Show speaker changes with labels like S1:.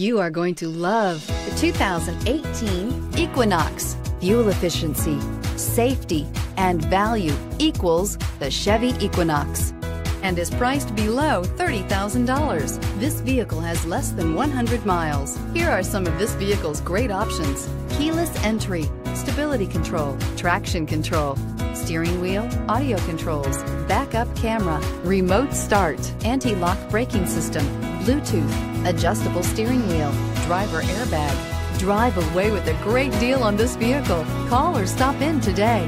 S1: You are going to love the 2018 Equinox. Fuel efficiency, safety, and value equals the Chevy Equinox and is priced below $30,000. This vehicle has less than 100 miles. Here are some of this vehicle's great options. Keyless entry, stability control, traction control, steering wheel, audio controls, backup camera, remote start, anti-lock braking system, Bluetooth, adjustable steering wheel, driver airbag. Drive away with a great deal on this vehicle. Call or stop in today.